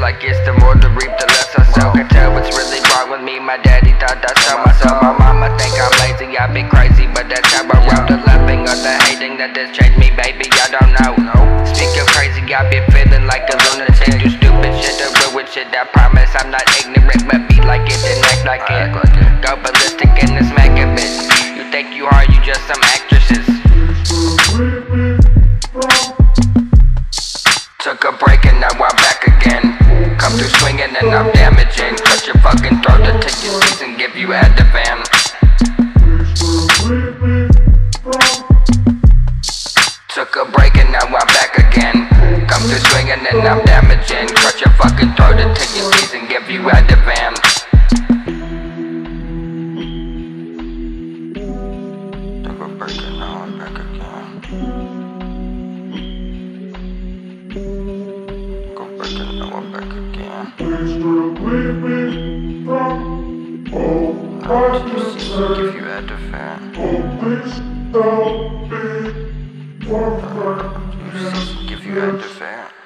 like it's the more to reap, the less I sow. Can tell what's really wrong with me. My daddy thought I saw myself. My mama think I'm lazy. I've been crazy, but that's how I roll. The laughing or the hating that just changed me, baby. I don't know. Speak Speaking crazy, I've been feeling like a lunatic. Do stupid shit, the real shit. I promise I'm not ignorant, and I'm damaging. Cut your fucking throat to take your seats and give you Ativan. Took a break and now I'm back again. Come through swinging and I'm damaging. And now I'm back again. Please don't leave me from oh, Cut your season, give you Ativan. Oh, please don't be one Give you Ativan.